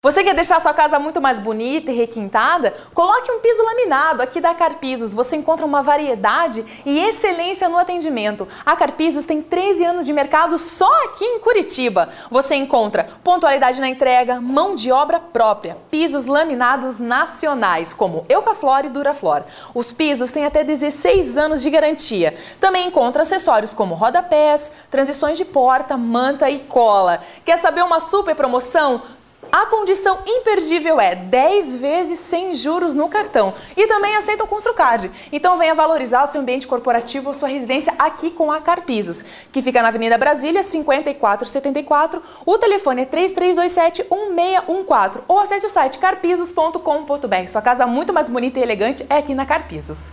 Você quer deixar sua casa muito mais bonita e requintada? Coloque um piso laminado aqui da Carpisos. Você encontra uma variedade e excelência no atendimento. A Carpisos tem 13 anos de mercado só aqui em Curitiba. Você encontra pontualidade na entrega, mão de obra própria, pisos laminados nacionais como Eucaflor e Duraflor. Os pisos têm até 16 anos de garantia. Também encontra acessórios como rodapés, transições de porta, manta e cola. Quer saber uma super promoção? A condição imperdível é 10 vezes sem juros no cartão e também aceita o Construcard. Então venha valorizar o seu ambiente corporativo ou sua residência aqui com a Carpisos, que fica na Avenida Brasília 5474. O telefone é 3327 1614 ou acesse o site carpisos.com.br. Sua casa muito mais bonita e elegante é aqui na Carpisos.